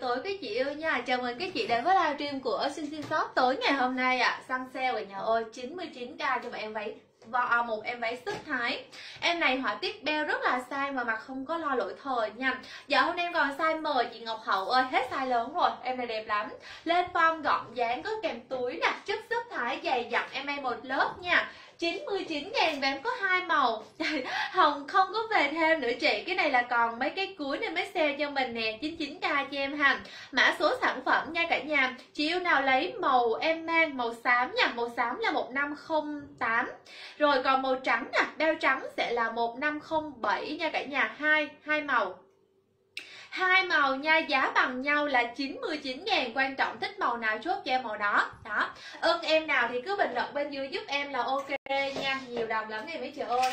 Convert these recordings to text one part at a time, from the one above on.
tối các chị yêu nha. Chào mừng các chị đến với livestream của Xin Xin Shop tối ngày hôm nay ạ. À. Săn sale ở nhà ơi 99k cho bọn em váy vào một em váy sức thái. Em này họa tiết beo rất là sai mà mặc không có lo lỗi thời nha. Giờ hôm nay em còn size M, chị Ngọc Hậu ơi, Hết size lớn rồi. Em này đẹp lắm. Lên form gọn dáng, có kèm túi nè, Chất sức thái dày dặn. Em may một lớp nha. 99 ngàn và em có hai màu. Hồng không có về thêm nữa chị. Cái này là còn mấy cái cuối nên mới sale cho mình nè. 99k cho em ha. Mã số sản phẩm nha cả nhà. Chị yêu nào lấy màu em mang, màu xám nha. Màu xám là 1508 Rồi còn màu trắng nè. Đeo trắng sẽ là 1507 nha cả nhà. Hai hai màu hai màu nha, giá bằng nhau là 99 ngàn, quan trọng thích màu nào chốt cho em màu đó. Đó. Ưng em nào thì cứ bình luận bên dưới giúp em là ok nha. Nhiều đồng lắm em mấy chị ơi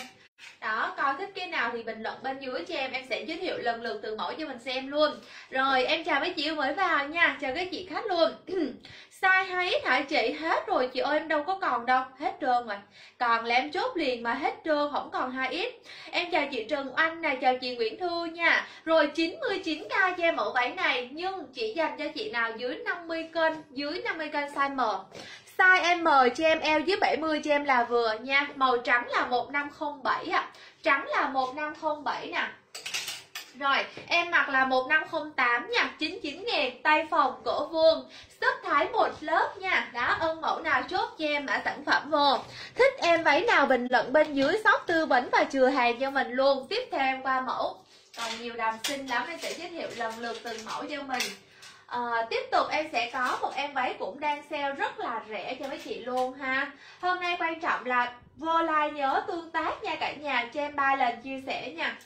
đó, coi thích cái nào thì bình luận bên dưới cho em. Em sẽ giới thiệu lần lượt từng mẫu cho mình xem luôn. Rồi, em chào mấy chị yêu mới vào nha. Chào các chị khách luôn. Size hai x hả chị. Hết rồi, chị ơi, em đâu có còn đâu. Hết trơn rồi. Còn là em chốt liền mà hết trơn, không còn hai x em chào chị Trần Anh nè, chào chị Nguyễn Thư nha. Rồi 99k cho em mẫu váy này, nhưng chỉ dành cho chị nào dưới 50 cân, dưới 50 cân size M. Size M cho em L dưới 70 cho em là vừa nha. Màu trắng là 1507 ạ. À. Trắng là 1507 nè. Rồi, em mặc là 1508 nha. 99 ngàn tay phòng cổ vuông. Sức thái một lớp nha. Đó, ơn mẫu nào chốt cho em mã sản phẩm vô. Thích em váy nào bình luận bên dưới shop tư vấn và chừa hàng cho mình luôn. Tiếp theo em qua mẫu. Còn nhiều đàm xinh lắm em sẽ giới thiệu lần lượt từng mẫu cho mình à, tiếp tục em sẽ có một em váy cũng đang sale rất là rẻ cho mấy chị luôn ha. Hôm nay quan trọng là vô like nhớ tương tác nha cả nhà. Cho em ba lần chia sẻ nha.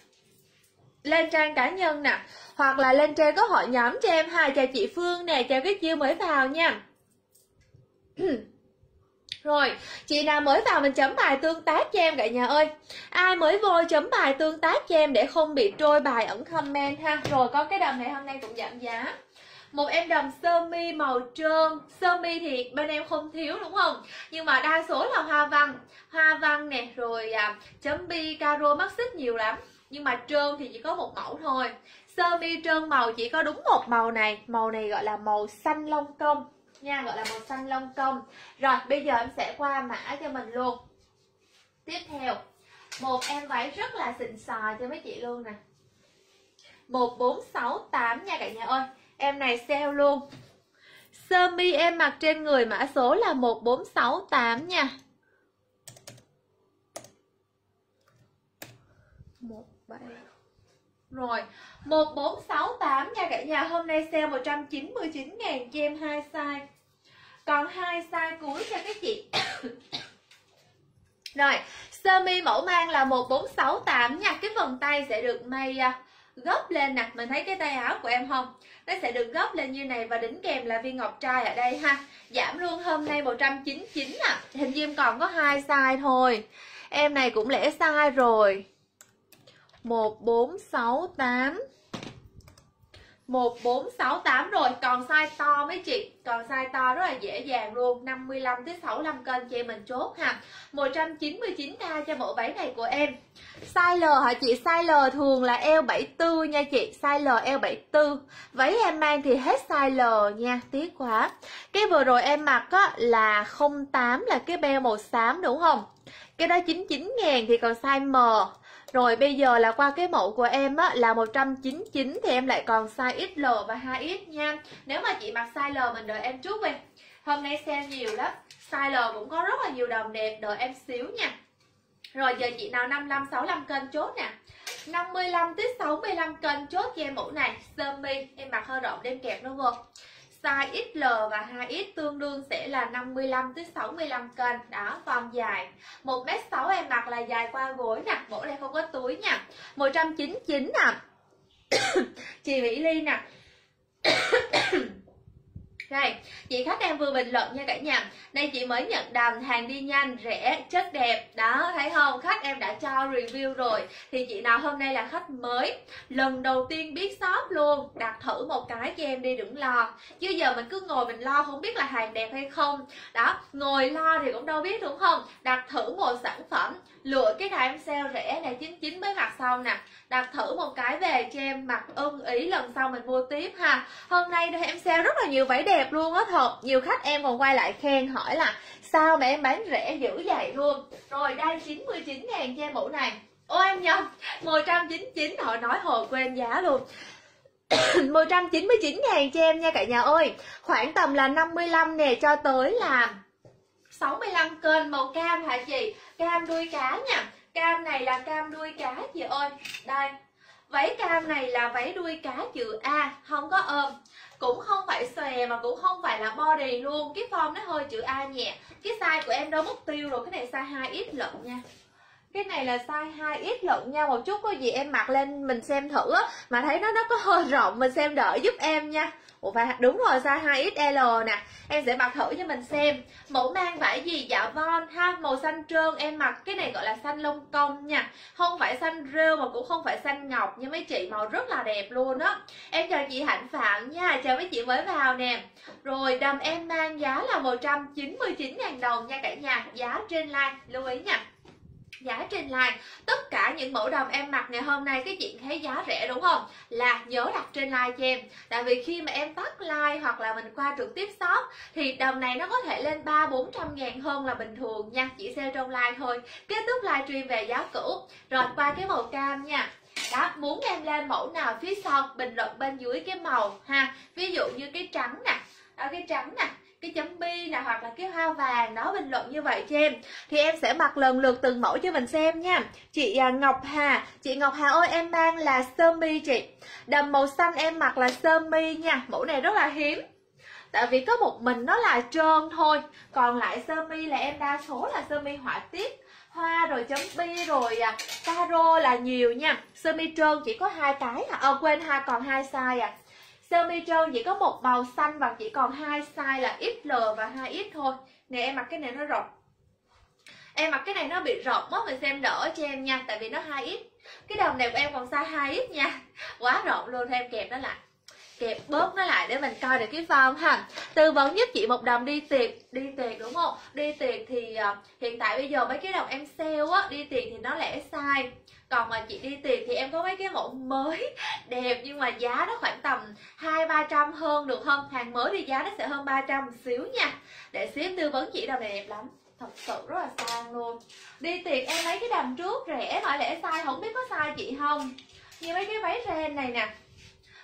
Lên trang cá nhân nè hoặc là lên trang có hội nhóm cho em ha. Chào chị Phương nè chào cái chiêu mới vào nha. Rồi, chị nào mới vào mình chấm bài tương tác cho em cả nhà ơi. Ai mới vô chấm bài tương tác cho em để không bị trôi bài ẩn comment ha. Rồi có cái đầm này hôm nay cũng giảm giá một em đầm sơ mi màu trơn. Sơ mi thì bên em không thiếu đúng không? Nhưng mà đa số là hoa văn. Hoa văn nè rồi à, chấm bi caro mắt xích nhiều lắm. Nhưng mà trơn thì chỉ có một mẫu thôi. Sơ mi trơn màu chỉ có đúng một màu này. Màu này gọi là màu xanh lông công. Nha gọi là màu xanh lông công. Rồi bây giờ em sẽ qua mã cho mình luôn. Tiếp theo một em váy rất là xịn sò cho mấy chị luôn nè. 1468 nha cả nhà ơi. Em này sale luôn. Sơ mi em mặc trên người mã số là 1468 nha. 17 Rồi 1468 nha cả nhà. Hôm nay sale 199 ngàn cho em 2 size. Còn hai size cuối cho các chị. Rồi, Sơ mi mẫu mang là 1468 nha. Cái vòng tay sẽ được may à, gấp lên nè, mình thấy cái tay áo của em không? Nó sẽ được gấp lên như này và đính kèm là viên ngọc trai ở đây ha. Giảm luôn hôm nay 199 à hình như em còn có hai size thôi. Em này cũng lẽ size rồi. 1468 1468 rồi. Còn size to mấy chị? Còn size to rất là dễ dàng luôn. 55 tới 65 cân cho em mình chốt ha. 199k cho bộ váy này của em. Size L hả chị? Size L thường là eo 74 nha chị. Size L eo 74 váy em mang thì hết size L nha. Tiếc quá. Cái vừa rồi em mặc á, là 08 là cái beo màu xám đúng không? Cái đó 99 ngàn thì còn size M rồi bây giờ là qua cái mẫu của em á là 199 thì em lại còn size XL và 2X nha. Nếu mà chị mặc size L mình đợi em chút đi. Hôm nay sale nhiều lắm. Size L cũng có rất là nhiều đồng đẹp, đợi em xíu nha. Rồi giờ chị nào 55 65 cân chốt nè. 55 tới 65 cân chốt cho em mẫu này, sơ mi, em mặc hơi rộng đem kẹp nó vô size XL và 2X tương đương sẽ là 55 tới 65 cân. Đó, form dài. 1m6 em mặc là dài qua gối nè mẫu này không có túi nha. 199 nè chị Mỹ Ly nè. đây, chị khách em vừa bình luận nha cả nhà. Đây chị mới nhận đầm hàng đi nhanh, rẻ, chất đẹp. Đó, thấy không? Khách em đã cho review rồi. Thì chị nào hôm nay là khách mới? Lần đầu tiên biết shop luôn. Đặt thử một cái cho em đi đừng lo. Chứ giờ mình cứ ngồi mình lo không biết là hàng đẹp hay không. Đó, ngồi lo thì cũng đâu biết đúng không? Đặt thử một sản phẩm lựa cái này em sale rẻ này 99 mới mặt sau nè. Đặt thử một cái về cho em mặc ưng ý lần sau mình mua tiếp ha. Hôm nay em sale rất là nhiều váy đẹp luôn á thật nhiều khách em còn quay lại khen hỏi là sao mà em bán rẻ dữ vậy luôn. Rồi đây 99 ngàn cho em mẫu này. Ôi em nhầm 199 họ nói hồ quên giá luôn. 199 ngàn cho em nha cả nhà ơi. Khoảng tầm là 55 nè cho tới là 65 kênh màu cam hả chị? Cam đuôi cá nha. Cam này là cam đuôi cá chị ơi. Đây, Váy cam này là váy đuôi cá chữ A, Không có ôm. Cũng không phải xòe mà cũng không phải là body luôn. Cái form nó hơi chữ A nhẹ. Cái size của em đâu mất tiêu rồi, cái này size 2X lận nha cái này là size 2X lộn nhau một chút có gì em mặc lên mình xem thử á. Mà thấy nó nó có hơi rộng, mình xem đỡ giúp em nha. Ủa, phải, đúng rồi, size 2XL nè. Em sẽ mặc thử cho mình xem. Mẫu mang vải gì? Dạ von, ha, Màu xanh trơn em mặc. Cái này gọi là xanh lông công nha. Không phải xanh rêu mà cũng không phải xanh ngọc nhưng mấy chị. Màu rất là đẹp luôn á. Em chào chị Hạnh Phạm nha. Chào mấy chị mới vào nè. Rồi, đầm em mang giá là 199.000 đồng nha cả nhà. Giá trên like lưu ý nha giá trên like tất cả những mẫu đầm em mặc ngày hôm nay, cái chuyện thấy giá rẻ đúng không? Là nhớ đặt trên like cho em. Tại vì khi mà em tắt like hoặc là mình qua trực tiếp shop, thì đầm này nó có thể lên ba, bốn trăm ngàn hơn là bình thường nha. Chỉ sale trong like thôi. Kết thúc livestream về giá cũ. Rồi, qua cái màu cam nha. Đó, muốn em lên mẫu nào phía sau, bình luận bên dưới cái màu ha. Ví dụ như cái trắng nè. Đó, cái trắng nè cái chấm bi nè hoặc là cái hoa vàng đó bình luận như vậy cho em thì em sẽ mặc lần lượt từng mẫu cho mình xem nha. Chị à, Ngọc Hà. Chị Ngọc Hà ơi em mang là sơ mi chị. Đầm màu xanh em mặc là sơ mi nha. Mẫu này rất là hiếm. Tại vì có một mình nó là trơn thôi. Còn lại sơ mi là em đa số là sơ mi họa tiết. Hoa rồi chấm bi rồi à, caro là nhiều nha. Sơ mi trơn chỉ có hai cái à. À quên ha còn hai size à. Sơ mi trơn chỉ có một màu xanh và chỉ còn hai size là XL và 2X thôi. Nè em mặc cái này nó rộng. Em mặc cái này nó bị rộng quá mình xem đỡ cho em nha Tại vì nó 2X Cái đầm này của em còn size 2X nha. Quá rộng luôn, thêm kẹp nó lại. Kẹp bớt nó lại để mình coi được cái form ha. Tư vấn giúp chị một đồng đi tiệc đi tiệc đúng không? Đi tiệc thì uh, hiện tại bây giờ mấy cái đồng em sale á đi tiệc thì nó lẻ sai còn mà chị đi tìm thì em có mấy cái mẫu mới đẹp, nhưng mà giá nó khoảng tầm hai, ba trăm hơn được không? Hàng mới thì giá nó sẽ hơn 300 xíu nha. Để xíu tư vấn chị đầm này đẹp lắm. Thật sự rất là sang luôn. Đi tiệc em lấy cái đầm trước rẻ mà lẽ sai, không biết có sai chị không? Như mấy cái váy ren này nè.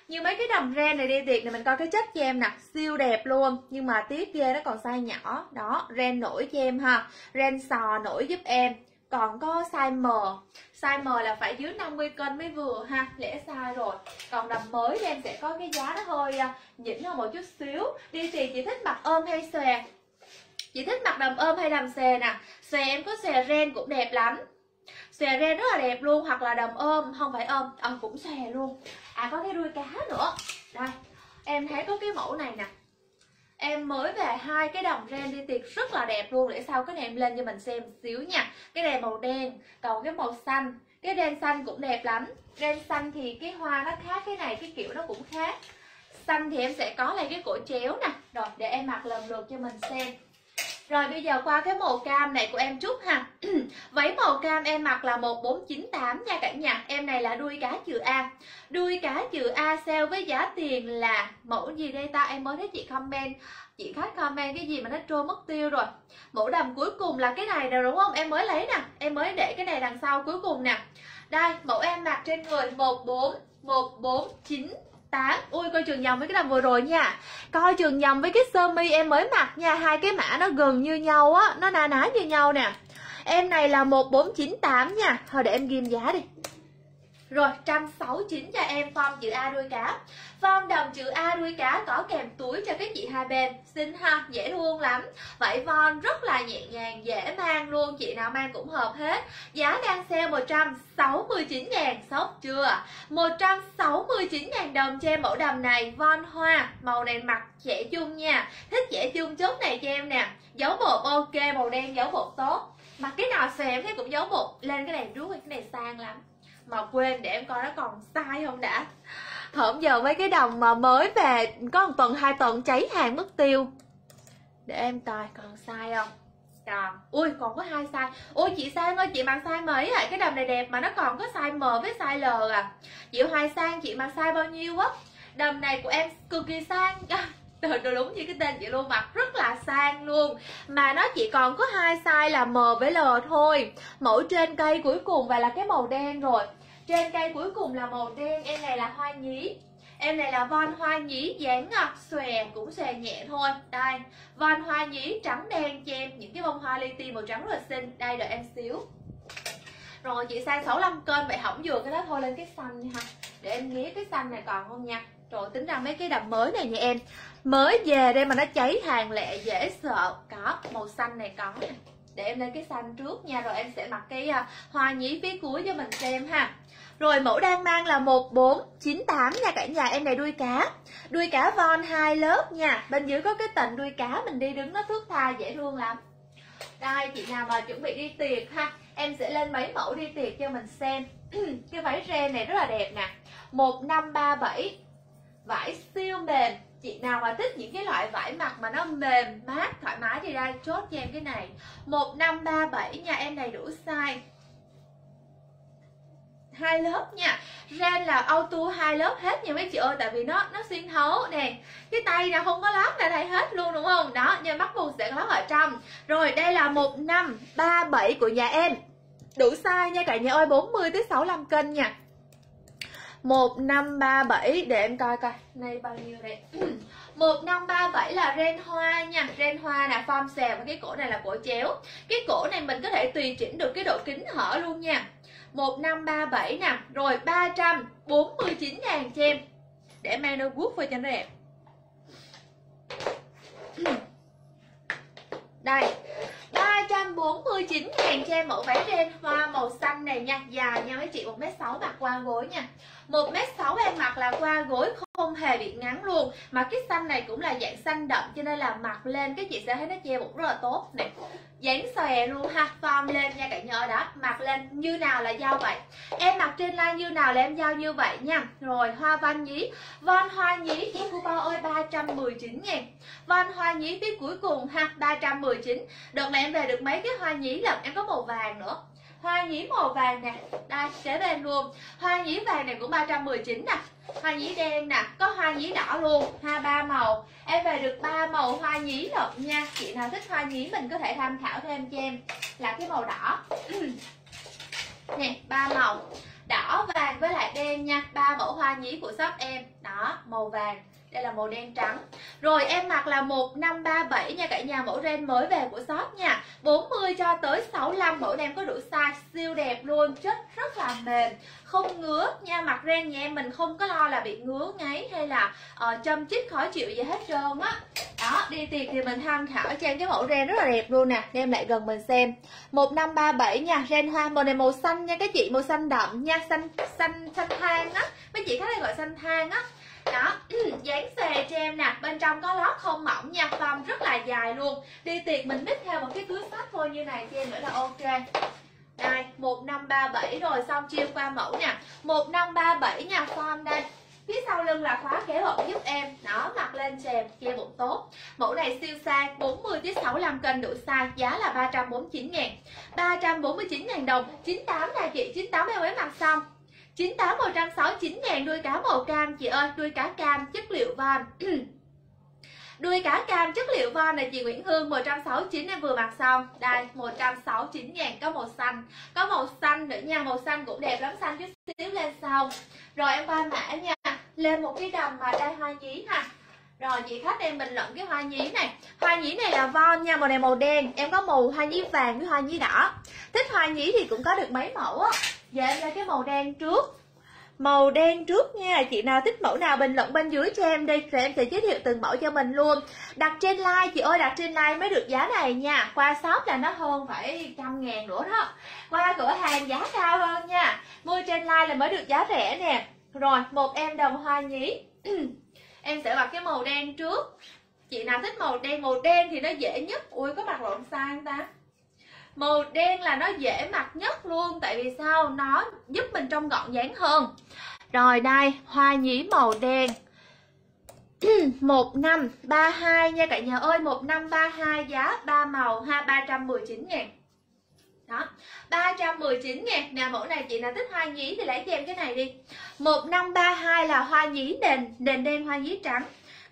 Như mấy cái đầm ren này đi tiệc này mình coi cái chất cho em nè. Siêu đẹp luôn. Nhưng mà tiếc ghê nó còn size nhỏ. Đó ren nổi cho em ha. Ren sò nổi giúp em. Còn có size M size M là phải dưới 50 cân mới vừa ha lẽ sai rồi. Còn đầm mới thì em sẽ có cái giá nó hơi à, nhỉnh hơn một chút xíu. Đi thì chị thích mặc ôm hay xòe? Chị thích mặc đầm ôm hay đầm xòe nè? Xòe em có xòe ren cũng đẹp lắm. Xòe ren rất là đẹp luôn, hoặc là đầm ôm, không phải ôm ờ cũng xòe luôn. À có cái đuôi cá nữa. Đây, em thấy có cái mẫu này nè em mới về hai cái đồng ren đi tiệc rất là đẹp luôn. Để sau cái này em lên cho mình xem xíu nha. Cái này màu đen, còn cái màu xanh. Cái ren xanh cũng đẹp lắm. Ren xanh thì cái hoa nó khác, cái này cái kiểu nó cũng khác. Xanh thì em sẽ có lại cái cổ chéo nè. Rồi, để em mặc lần lượt cho mình xem rồi bây giờ qua cái màu cam này của em chút ha. Váy màu cam em mặc là 1498 nha cả nhà. Em này là đuôi cá chữ A. Đuôi cá chữ A sale với giá tiền là Mẫu gì đây ta? Em mới thấy chị comment, Chị khách comment cái gì mà nó trôi mất tiêu rồi. Mẫu đầm cuối cùng là cái này rồi đúng không? Em mới lấy nè. Em mới để cái này đằng sau cuối cùng nè. Đây, mẫu em mặc trên người 14 149 8 Ui, coi trường nhầm với cái đầm vừa rồi nha. Coi trường nhầm với cái sơ mi em mới mặc nha. Hai cái mã nó gần như nhau á. Nó na ná như nhau nè. Em này là 1498 nha. Thôi để em ghim giá đi rồi 169 cho em form chữ A đuôi cá. Form đồng chữ A đuôi cá có kèm túi cho các chị hai bên. Xinh ha, dễ thương lắm. Vậy von rất là nhẹ nhàng, dễ mang luôn. Chị nào mang cũng hợp hết. Giá đang sale 169 ngàn Sốc chưa? 169 ngàn đồng cho em mẫu đầm này. Von hoa, màu này mặc trẻ chung nha. Thích trẻ chung chốt này cho em nè. Dấu bột ok, màu đen dấu bột tốt. Mặc cái nào xèm thế cũng dấu bột. Lên cái này rút cái này sang lắm mà quên để em coi nó còn sai không đã. Hôm giờ mấy cái đồng mà mới về, có một tuần, hai tuần cháy hàng mất tiêu. Để em coi còn sai không. Còn ui, còn có hai size. Ui, chị sang ơi, chị mặc size mấy ạ cái đầm này đẹp mà nó còn có size m với size l à. Chị hoài sang, chị mặc size bao nhiêu á? Đầm này của em cực kỳ sang. từ đúng như cái tên chị luôn mặc, rất là sang luôn. Mà nó chỉ còn có hai size là M với L thôi. Mẫu trên cây cuối cùng và là cái màu đen rồi. Trên cây cuối cùng là màu đen, em này là hoa nhí. Em này là von hoa nhí, dáng ngọt xòe cũng xòe nhẹ thôi. Đây, von hoa nhí, trắng đen cho em những cái bông hoa li ti màu trắng rất là xinh. Đây đợi em xíu. Rồi, chị size 65 cân vậy hỏng vừa cái đó thôi, lên cái xanh nha. Ha để em nghĩ cái xanh này còn không nha. Trời tính ra mấy cái đầm mới này nha em mới về đây mà nó cháy hàng lẹ dễ sợ. Có màu xanh này có. Để em lên cái xanh trước nha rồi em sẽ mặc cái uh, hoa nhí phía cuối cho mình xem ha. Rồi mẫu đang mang là 1498 nha cả nhà em này đuôi cá. Đuôi cá von hai lớp nha. Bên dưới có cái tận đuôi cá mình đi đứng nó thước tha dễ thương lắm. Đây chị nào mà chuẩn bị đi tiệc ha Em sẽ lên mấy mẫu đi tiệc cho mình xem. Cái váy ren này rất là đẹp nè. 1537 Vải siêu mềm. Chị nào mà thích những cái loại vải mặc mà nó mềm, mát, thoải mái thì đây Chốt cho em cái này. 1537 nha em đầy đủ size. Hai lớp nha. Ren là auto hai lớp hết nha mấy chị ơi tại vì nó nó xuyên thấu nè. Cái tay nào không có lót là đây hết luôn đúng không? Đó nhưng bắt buộc sẽ có lót ở trong. Rồi đây là một năm ba bảy của nhà em. Đủ size nha cả nhà ơi 40 tới 65 cân nha. 1537 để em coi coi này bao nhiêu đây? 1537 là ren hoa nha. Ren hoa là form xèo và cái cổ này là cổ chéo. Cái cổ này mình có thể tùy chỉnh được cái độ kính hở luôn nha. 1537 nè, Rồi 349 ngàn cho em. Để mang đôi guốc vào cho nó đẹp. Đây 349 ngàn cho em. Mẫu váy ren hoa màu xanh này nha. Dài nha, mấy chị 1m6 mặc qua gối nha. 1m6 em mặc là qua gối không hề bị ngắn luôn. Mà cái xanh này cũng là dạng xanh đậm, cho nên là mặc lên cái chị sẽ thấy nó che bụng rất là tốt. Này dáng xòe luôn ha, form lên nha cả nhà đó. Mặc lên như nào là giao vậy? Em mặc trên line như nào là em giao như vậy nha. Rồi, hoa văn nhí. Von hoa nhí, chị cô bao ơi 319 ngàn. Von hoa nhí, phía cuối cùng ha 319 đợt này em về được mấy cái hoa nhí lần em có màu vàng nữa hoa nhí màu vàng nè. Đây, kế bên luôn. Hoa nhí vàng này cũng 319 nè. Hoa nhí đen nè, có hoa nhí đỏ luôn ha ba màu. Em về được ba màu hoa nhí lận nha. Chị nào thích hoa nhí mình có thể tham khảo thêm cho em. Là cái màu đỏ. Nè, ba màu. Đỏ vàng với lại đen nha. Ba mẫu hoa nhí của shop em. Đó, màu vàng. Đây là màu đen trắng. Rồi, em mặc là 1537 nha. Cả nhà mẫu ren mới về của shop nha cho tới 65 mẫu em có đủ size siêu đẹp luôn chất rất là mềm. Không ngứa nha mặc ren nhà em mình không có lo là bị ngứa ngáy hay là uh, châm chích khó chịu gì hết trơn á. Đó đi tiệc thì mình tham khảo cho em cái mẫu ren rất là đẹp luôn nè đem lại gần mình xem. 1537 nha ren hoa màu này màu xanh nha các chị màu xanh đậm nha xanh xanh xanh than á. Mấy chị khác hay gọi xanh than á đó ừ, dáng xề cho em nè, bên trong có lót không mỏng nha form rất là dài luôn. Đi tiệc mình mix theo một cái túi sách thôi như này cho em nữa là ok. Đây 1537 rồi, xong chia qua mẫu nè 1537 nha, form đây. Phía sau lưng là khóa kéo ổn giúp em. Nó mặc lên chèm, che bụng tốt. Mẫu này siêu sang 40 tiết 65 cân đủ size, giá là 349 ngàn. 349 ngàn đồng 98 là chị 98 em mới mặc xong. 98 169 ngàn, đuôi cá màu cam, chị ơi, đuôi cá cam chất liệu van. Đuôi cá cam chất liệu von này chị Nguyễn Hương 169 em vừa mặc xong. Đây 169 ngàn, có màu xanh. Có màu xanh nữa nha, Màu xanh cũng đẹp lắm, xanh chút xíu lên xong. Rồi em qua mã nha, Lên một cái đầm mà đây, hoa nhí ha. Rồi chị khách em bình luận cái hoa nhí này. Hoa nhí này là von nha, Màu này màu đen. Em có màu hoa nhí vàng với hoa nhí đỏ. Thích hoa nhí thì cũng có được mấy mẫu á dạ em ra cái màu đen trước. Màu đen trước nha. Chị nào thích mẫu nào bình luận bên dưới cho em đi. Rồi em sẽ giới thiệu từng mẫu cho mình luôn. Đặt trên like, Chị ơi, đặt trên like mới được giá này nha. Qua shop là nó hơn phải trăm ngàn nữa đó. Qua cửa hàng giá cao hơn nha. Mua trên like là mới được giá rẻ nè. Rồi, một em đồng hoa nhí. Em sẽ mặc cái màu đen trước. Chị nào thích màu đen Màu đen thì nó dễ nhất. Ui, có mặc lộn sai ta. Màu đen là nó dễ mặc nhất luôn Tại vì sao? Nó giúp mình trông gọn dáng hơn. Rồi đây, hoa nhí màu đen. 1532 nha cả nhà ơi. 1532 giá 3 màu ha 319 ngàn. Đó 319 ngàn. Nè mẫu này chị nào thích hoa nhí thì lấy cho em cái này đi. 1532 là hoa nhí nền nền đen hoa nhí trắng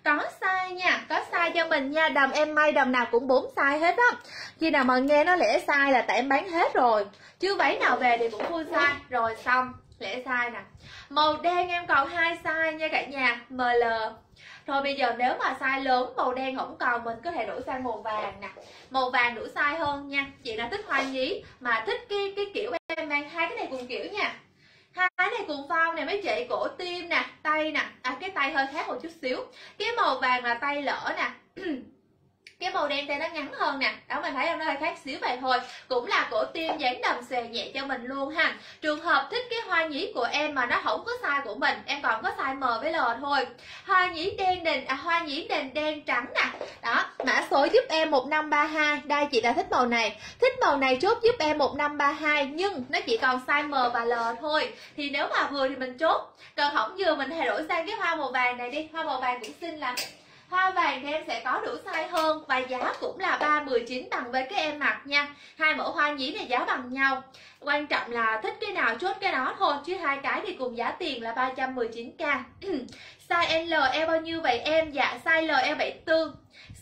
có size nha, có size cho mình nha, đầm em may đầm nào cũng bốn size hết á. Khi nào mà nghe nó lẻ size là tại em bán hết rồi. Chứ váy nào về thì cũng full size rồi xong lẻ size nè. Màu đen em còn hai size nha cả nhà ml rồi bây giờ nếu mà size lớn, màu đen không còn, mình có thể đổi sang màu vàng nè. Màu vàng đủ size hơn nha. Chị nào thích hoa nhí mà thích cái cái kiểu em mang hai cái này cùng kiểu nha hai cái này cùng phao nè, mấy chị cổ tim nè, tay nè. À cái tay hơi khác một chút xíu. Cái màu vàng là tay lỡ nè. cái màu đen đây nó ngắn hơn nè. Đó mình thấy không nó hơi khác xíu vậy thôi. Cũng là cổ tim dáng đầm xòe nhẹ cho mình luôn ha. Trường hợp thích cái hoa nhí của em mà nó không có size của mình em còn có size M với L thôi. Hoa nhí đen đình à, hoa nhí đền đen trắng nè. Đó mã số giúp em 1532 đây chị đã thích màu này. Thích màu này chốt giúp em 1532 nhưng nó chỉ còn size M và L thôi. Thì nếu mà vừa thì mình chốt. Còn không vừa mình thay đổi sang cái hoa màu vàng này đi. Hoa màu vàng cũng xinh lắm. Hoa vàng thì em sẽ có đủ size hơn và giá cũng là 319 bằng với cái em mặc nha. Hai mẫu hoa nhí này giá bằng nhau. Quan trọng là thích cái nào chốt cái đó thôi, chứ hai cái thì cùng giá tiền là 319k. size L L bao nhiêu vậy em? Dạ size L e L74.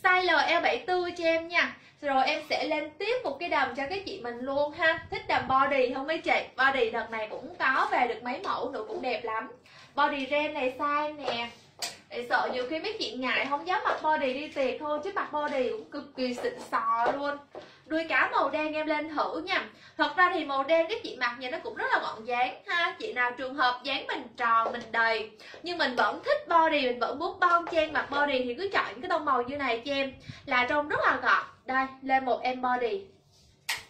Size L e L74 cho em nha. Rồi em sẽ lên tiếp một cái đầm cho cái chị mình luôn ha Thích đầm body không mấy chị Body đợt này cũng có về được mấy mẫu nữa cũng đẹp lắm Body ren này size nè để sợ nhiều khi mấy chị ngại, không dám mặc body đi tiệc thôi, chứ mặc body cũng cực kỳ xịn sò luôn. Đuôi cá màu đen em lên thử nha. Thật ra thì màu đen cái chị mặc nhìn nó cũng rất là gọn dáng ha. Chị nào trường hợp dáng mình tròn, mình đầy, nhưng mình vẫn thích body, mình vẫn muốn bon chen mặc body thì cứ chọn những cái tông màu như này cho em. Là trông rất là gọn. Đây, lên một em body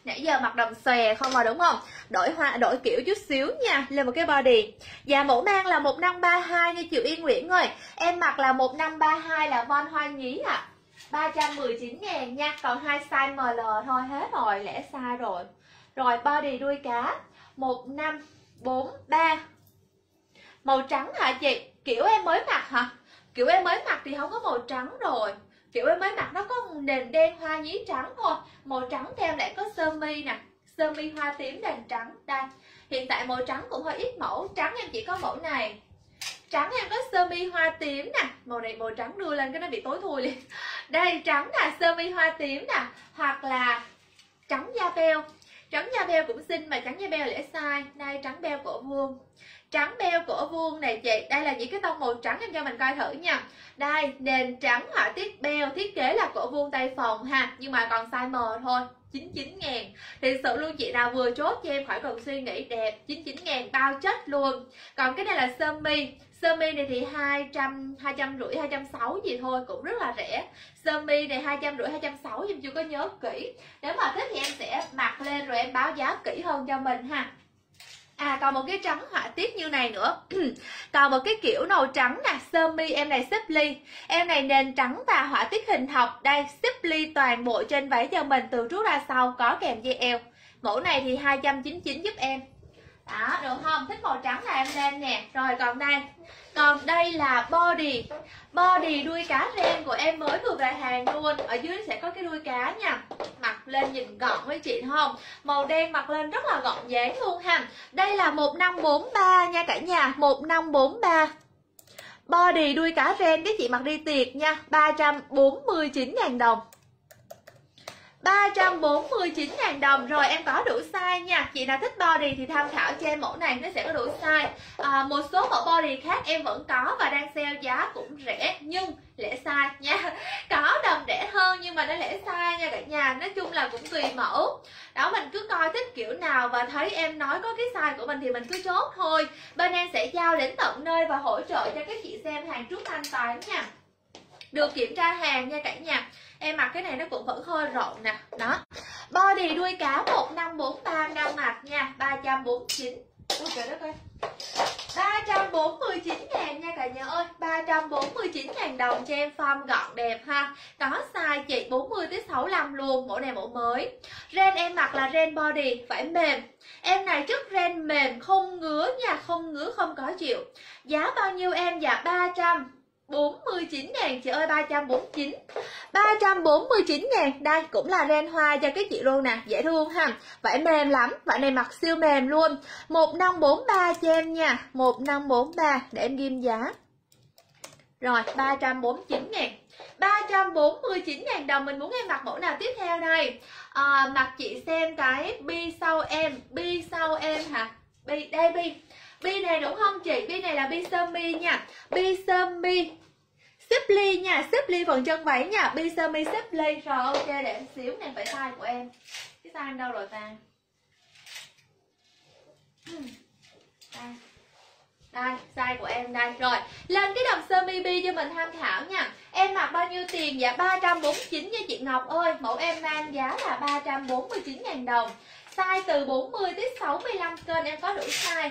nãy giờ mặc đầm xòe không mà, đúng không? Đổi hoa, đổi kiểu chút xíu nha, lên một cái body. Và mẫu mang là 1532 như chị Yên Nguyễn ơi. Em mặc là 1532 là von hoa nhí ạ. à. 319 ngàn nha, còn hai size ML thôi, hết rồi, lẽ sai rồi. Rồi, body đuôi cá 1543 màu trắng hả chị? Kiểu em mới mặc hả? Kiểu em mới mặc thì không có màu trắng rồi kiểu em mới mặc nó có nền đen hoa nhí trắng thôi. Màu trắng theo lại có sơ mi nè. Sơ mi hoa tím nền trắng. Đây. Hiện tại màu trắng cũng hơi ít mẫu trắng em chỉ có mẫu này. Trắng em có sơ mi hoa tím nè. Màu này màu trắng đưa lên cái nó bị tối thui liền. Đây, trắng là sơ mi hoa tím nè. Hoặc là trắng da beo. Trắng da beo cũng xinh mà trắng da beo lẽ sai. Đây trắng beo cổ vuông trắng beo cổ vuông này chị. Đây là những cái tông màu trắng em cho mình coi thử nha. Đây nền trắng họa tiết beo thiết kế là cổ vuông tay phòng ha. Nhưng mà còn size M thôi 99 ngàn. Thì sự luôn chị nào vừa chốt cho em khỏi cần suy nghĩ đẹp 99 ngàn bao chất luôn. Còn cái này là sơ mi. Sơ mi này thì 200, 200 rưỡi, 260 gì thôi cũng rất là rẻ. Sơ mi này 200 rưỡi, 260 em chưa có nhớ kỹ. Nếu mà thích thì em sẽ mặc lên rồi em báo giá kỹ hơn cho mình ha. À còn một cái trắng họa tiết như này nữa. Còn một cái kiểu màu trắng nè, Sơ mi, em này xếp ly. Em này nền trắng và họa tiết hình học. Đây, xếp ly toàn bộ trên váy cho mình Từ trước ra sau, có kèm dây eo. Mẫu này thì 299 giúp em. Đó, được không? Thích màu trắng là em lên nè. Rồi, còn đây còn đây là body. Body đuôi cá ren của em mới vừa về hàng luôn. Ở dưới sẽ có cái đuôi cá nha. Mặc lên nhìn gọn với chị không? Màu đen mặc lên rất là gọn dáng luôn ha. Đây là 1543 nha cả nhà. 1543 body đuôi cá ren cái chị mặc đi tiệc nha. 349.000 đồng. 349 ngàn đồng. Rồi em có đủ size nha. Chị nào thích body thì tham khảo cho em mẫu này nó sẽ có đủ size. À, Một số mẫu body khác em vẫn có và đang sale giá cũng rẻ Nhưng lẽ size nha. Có đồng rẻ hơn nhưng mà nó lẽ size nha cả nhà. Nói chung là cũng tùy mẫu. Đó mình cứ coi thích kiểu nào và thấy em nói có cái size của mình thì mình cứ chốt thôi. Bên em sẽ giao đến tận nơi và hỗ trợ cho các chị xem hàng trước thanh toán nha. Được kiểm tra hàng nha cả nhà. Em mặc cái này nó cũng vẫn hơi rộng nè. Đó. Body đuôi cá 1543 năm mặt nha. 349 ba trời đất ơi. 349 ngàn nha cả nhà ơi. 349 ngàn đồng cho em form gọn đẹp ha. Có size chị 40 tới 65 luôn, Mẫu này mẫu mới. Ren em mặc là ren body, Phải mềm. Em này trước ren mềm, không ngứa nha, Không ngứa, không có chịu. Giá bao nhiêu em? Dạ 300 349 ngàn chị ơi 349 349 ngàn đây cũng là ren hoa cho các chị luôn nè dễ thương ha. Vải mềm lắm vải này mặc siêu mềm luôn. 1543 cho em nha 1543 để em ghim giá. Rồi 349 ngàn. 349 ngàn đồng mình muốn em mặc mẫu nào tiếp theo đây? À, mặc chị xem cái bi sau em bi sau em hả? Bi đây bi bi này đúng không chị? Bi này là bi sơ mi nha. Bi sơ mi xếp ly nha, xếp ly phần chân váy nha. Bi sơ mi xếp ly. Rồi, ok, để em xíu nè phải size của em. Cái size đâu rồi ta? Hmm. Đây. Đây, size của em đây. Rồi, lên cái đầm sơ mi bi cho mình tham khảo nha. Em mặc bao nhiêu tiền dạ 349 nha chị Ngọc ơi. Mẫu em mang giá là 349 ngàn đồng. Size từ 40 tới 65 cân em có đủ size.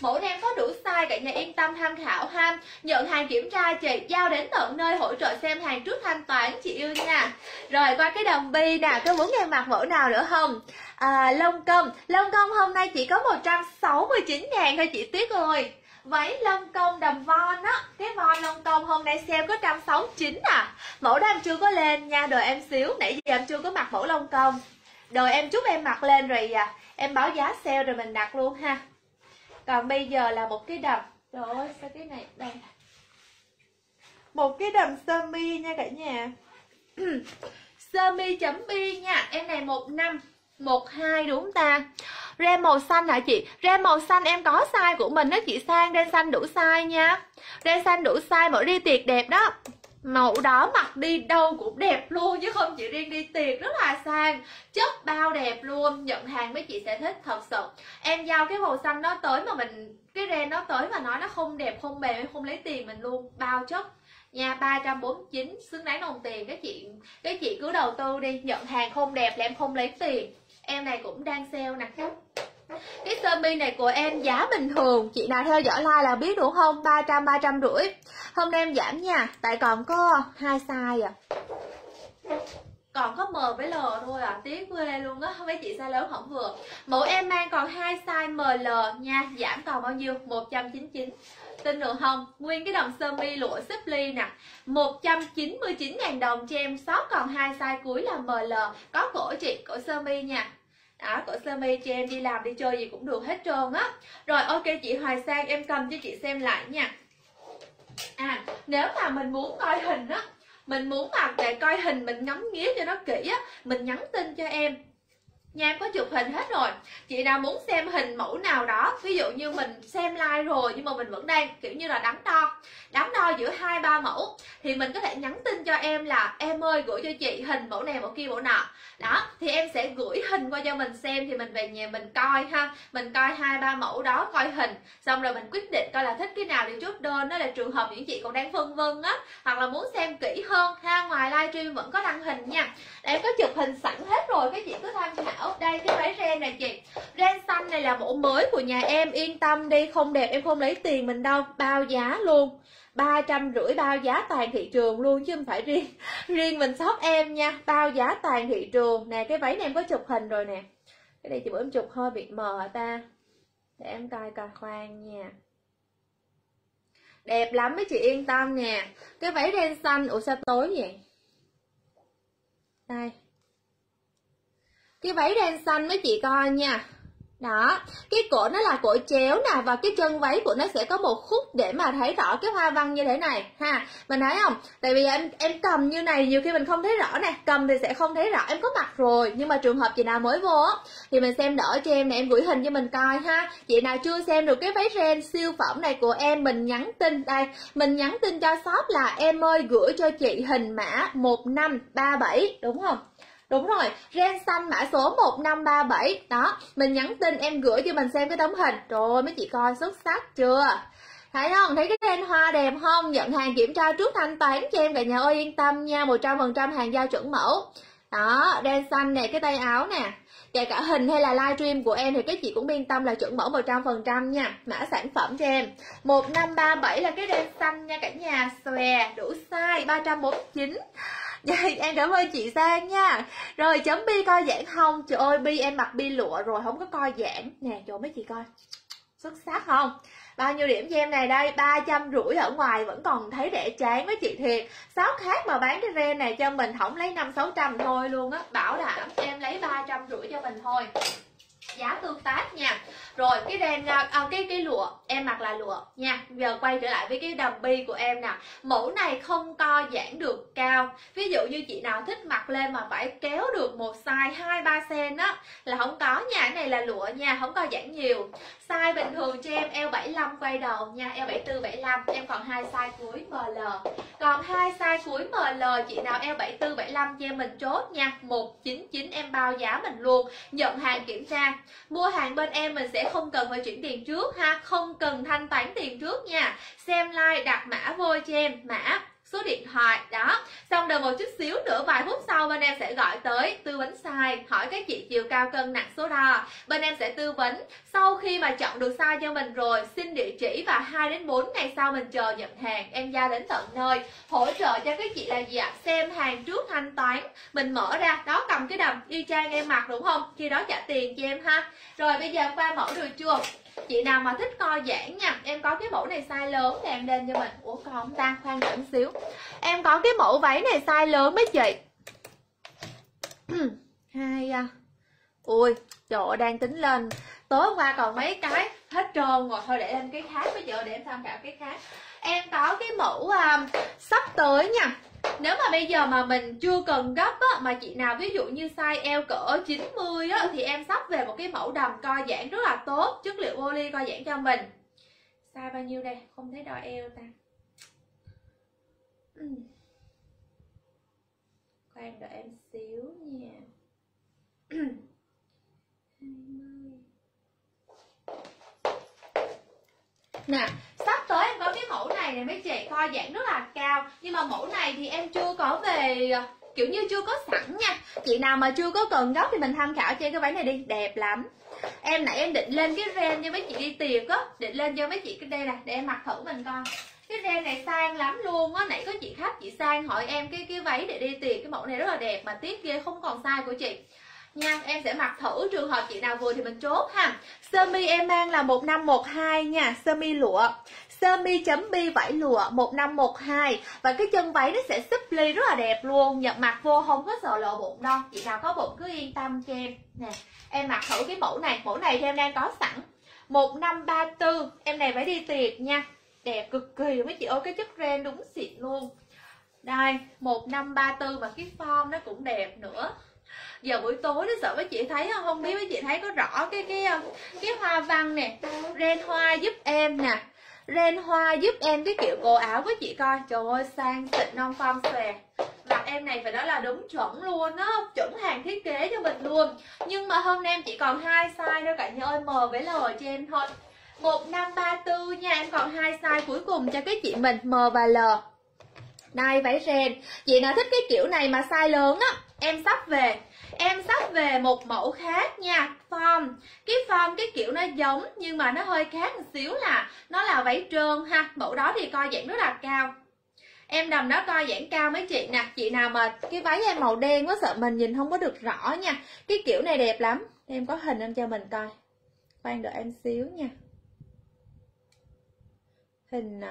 Mẫu em có đủ size cả nhà yên tâm tham khảo ha. Nhận hàng kiểm tra chị Giao đến tận nơi hỗ trợ xem hàng trước thanh toán chị yêu nha. Rồi qua cái đồng bi nè Có muốn em mặc mẫu nào nữa không? À, Lông công. Lông công hôm nay chỉ có 169 ngàn thôi chị Tuyết ơi. Váy lông công đầm von á. Cái von lông công hôm nay sale có 169 à. Mẫu đó em chưa có lên nha đợi em xíu. Nãy giờ em chưa có mặc mẫu lông công. Đợi em chúc em mặc lên rồi à em báo giá sale rồi mình đặt luôn ha còn bây giờ là một cái đầm. Trời ơi, sao cái này đây một cái đầm sơ mi nha cả nhà. Sơ mi chấm bi nha. Em này một năm, một hai đúng ta? Ren màu xanh hả chị? Ren màu xanh em có size của mình đó chị. Sang Ren xanh đủ size nha. Ren xanh đủ size mỗi đi tiệc đẹp đó. Mẫu đó mặc đi đâu cũng đẹp luôn, Chứ không chỉ riêng đi tiệc rất là sang. Chất bao đẹp luôn, Nhận hàng mấy chị sẽ thích thật sự. Em giao cái màu xanh nó tới mà mình, Cái ren nó tới mà nói nó không đẹp, không bền, Em không lấy tiền mình luôn. Bao chất. Nha 349 xứng đáng đồng tiền. Các chị các chị cứ đầu tư đi, nhận hàng không đẹp là em không lấy tiền. Em này cũng đang sale nè cái sơ mi này của em giá bình thường. Chị nào theo dõi like là biết đúng không? 300 300 rưỡi. Hôm nay em giảm nha. Tại còn có hai size à. Còn có M với L thôi à. Tiếc quê luôn á. Mấy chị size lớn không vừa. Mẫu em mang còn hai size ML nha. Giảm còn bao nhiêu? 199 tin được không? Nguyên cái đồng sơ mi lụa xếp ly nè. 199.000 đồng cho em. Shop còn hai size cuối là ML có cổ chị, cổ sơ mi nha đó cổ sơ mi cho em đi làm, đi chơi gì cũng được hết trơn á. Rồi, ok chị Hoài Sang, em cầm cho chị xem lại nha. À nếu mà mình muốn coi hình á, mình muốn mà để coi hình, mình ngắm nghía cho nó kỹ á, mình nhắn tin cho em. Nha em có chụp hình hết rồi. Chị nào muốn xem hình mẫu nào đó, Ví dụ như mình xem like rồi Nhưng mà mình vẫn đang, kiểu như là, đắn đo Đắn đo giữa hai, ba mẫu, Thì mình có thể nhắn tin cho em là, Em ơi, gửi cho chị hình mẫu này, mẫu kia, mẫu nọ. Đó, thì em sẽ gửi hình qua cho mình xem Thì mình về nhà mình coi ha. Mình coi hai, ba mẫu đó, coi hình, Xong rồi mình quyết định coi là thích cái nào để chốt đơn, Đó là trường hợp những chị còn đang phân vân á, Hoặc là muốn xem kỹ hơn ha. Ngoài livestream vẫn có đăng hình nha. Em có chụp hình sẵn hết rồi, Các chị cứ tham khảo ở đây, cái váy ren này chị. Ren xanh này là mẫu mới của nhà em, yên tâm đi, không đẹp, em không lấy tiền mình đâu, bao giá luôn. Ba trăm rưỡi bao giá toàn thị trường luôn, chứ không phải riêng riêng mình shop em nha, bao giá toàn thị trường. Nè, cái váy này em có chụp hình rồi nè. Cái này chị bữa em chụp hơi bị mờ hả ta. Để em coi coi khoan nha. Đẹp lắm mấy chị, yên tâm nè. Cái váy ren xanh, ủa sao tối vậy? Đây cái váy đen xanh mấy chị coi nha. Đó, cái cổ nó là cổ chéo nè, và cái chân váy của nó sẽ có một khúc để mà thấy rõ cái hoa văn như thế này, ha. Mình thấy không? Tại vì em em cầm như này nhiều khi mình không thấy rõ nè, cầm thì sẽ không thấy rõ, em có mặt rồi. Nhưng mà trường hợp chị nào mới vô thì mình xem đỡ cho em nè, em gửi hình cho mình coi, ha. Chị nào chưa xem được cái váy ren siêu phẩm này của em, mình nhắn tin đây. Mình nhắn tin cho shop là em ơi, gửi cho chị hình mã 1537 đúng không? Đúng rồi, ren xanh mã số 1537 Đó, mình nhắn tin em gửi cho mình xem cái tấm hình. Rồi mấy chị coi xuất sắc chưa? Thấy không? Thấy cái ren hoa đẹp không? Nhận hàng kiểm tra trước thanh toán cho em cả nhà ơi yên tâm nha 100% hàng giao chuẩn mẫu. Đó, ren xanh nè, cái tay áo nè. Kể cả hình hay là livestream của em thì các chị cũng yên tâm là chuẩn mẫu 100% nha Mã sản phẩm cho em. 1537 là cái ren xanh nha cả nhà. Xòe, đủ size 349 Dạ, em cảm ơn chị Sang nha. Rồi chấm bi coi giãn không? Trời ơi bi em mặc bi lụa rồi không có coi giãn. Nè cho mấy chị coi. Xuất sắc không? Bao nhiêu điểm cho em này đây? Ba trăm rưỡi ở ngoài vẫn còn thấy rẻ chán với chị thiệt. Sáu khác mà bán cái ren này cho mình không lấy năm sáu trăm thôi luôn á. Bảo đảm em lấy ba trăm rưỡi cho mình thôi giá tương tác nha. Rồi cái đen à, à, cái cái lụa em mặc là lụa nha. Giờ quay trở lại với cái đầm bi của em nè. Mẫu này không co giãn được cao. Ví dụ như chị nào thích mặc lên mà phải kéo được một size hai ba cm á là không có nha. Cái này là lụa nha không co giãn nhiều. Size bình thường cho em eo 75 quay đầu nha. Eo 74 75 em còn hai size cuối ML còn hai size cuối ML chị nào eo 74 75 cho em mình chốt nha. 199 em bao giá mình luôn. Nhận hàng kiểm tra mua hàng bên em mình sẽ không cần phải chuyển tiền trước ha, không cần thanh toán tiền trước nha. Xem like, đặt mã vô cho em, mã, số điện thoại, đó. Xong đợi một chút xíu nữa vài phút sau bên em sẽ gọi tới tư vấn size hỏi các chị chiều cao cân nặng số đo. Bên em sẽ tư vấn, sau khi mà chọn được size cho mình rồi, xin địa chỉ và 2 đến 4 ngày sau mình chờ nhận hàng, em giao đến tận nơi, hỗ trợ cho các chị là gì ạ? Xem hàng trước thanh toán, mình mở ra, đó cầm cái đầm y chang em mặc đúng không? Khi đó trả tiền cho em ha. Rồi bây giờ qua mẫu được chưa chị nào mà thích co giãn nha. Em có cái mẫu này size lớn thì em lên cho mình. Ủa còn ta khoan đợi xíu. Em có cái mẫu váy này size lớn mấy chị? Hai à. Ui trời đang tính lên. Tối hôm qua còn mấy cái hết trơn rồi. Thôi để lên cái khác bây giờ để em tham khảo cái khác. Em có cái mẫu um, sắp tới nha nếu mà bây giờ mà mình chưa cần gấp á, mà chị nào ví dụ như size eo cỡ 90 á, thì em sắp về một cái mẫu đầm co giãn rất là tốt chất liệu poly co giãn cho mình. Size bao nhiêu đây? Không thấy đo eo ta. Uhm. khoan đợi em xíu nha. Ừ. Nè sắp tới em có cái mẫu này này, mấy chị coi dạng rất là cao. Nhưng mà mẫu này thì em chưa có về à, kiểu như chưa có sẵn nha. Chị nào mà chưa có cần gốc thì mình tham khảo trên cái váy này đi, đẹp lắm. Em nãy em định lên cái ren cho mấy chị đi tiệc á, định lên cho mấy chị cái đây nè, để em mặc thử mình coi. Cái ren này sang lắm luôn á, nãy có chị khách, chị sang hỏi em cái cái váy để đi tiệc cái mẫu này rất là đẹp mà tiếc ghê, không còn size của chị. Nha, em sẽ mặc thử, trường hợp chị nào vừa thì mình chốt ha. Sơ mi em mang là 1512 nha, sơ mi lụa sơ mi chấm bi vải lụa 1512 và cái chân váy nó sẽ xếp ly rất là đẹp luôn. Nhập mặt vô không có sợ lộ bụng đâu. Chị nào có bụng cứ yên tâm cho em. Nè, em mặc thử cái mẫu này. Mẫu này thì em đang có sẵn. 1534 em này phải đi tiệc nha. Đẹp cực kỳ mấy chị ơi, cái chất ren đúng xịn luôn. Đây 1534 và cái form nó cũng đẹp nữa. Giờ buổi tối nó sợ mấy chị thấy không không biết mấy chị thấy có rõ cái cái cái hoa văn nè. Ren hoa giúp em nè ren hoa giúp em cái kiểu cổ áo với chị coi. Trời ơi, sang xịn non phong xòe mặt em này phải nói là đúng chuẩn luôn á, chuẩn hàng thiết kế cho mình luôn. Nhưng mà hôm nay em chỉ còn hai size thôi, cả nhà ơi M với L cho em thôi. 1534 nha, em còn hai size cuối cùng cho cái chị mình, M và L. Đây, váy ren. Chị nào thích cái kiểu này mà size lớn á, em sắp về em sắp về một mẫu khác nha, form. Cái form cái kiểu nó giống, nhưng mà nó hơi khác một xíu là nó là váy trơn ha. Mẫu đó thì coi dạng rất là cao. Em đầm đó coi giãn cao mấy chị nè. Chị nào mà cái váy em màu đen quá sợ mình nhìn không có được rõ nha. Cái kiểu này đẹp lắm. Em có hình em cho mình coi. Khoan đợi em xíu nha. Hình nè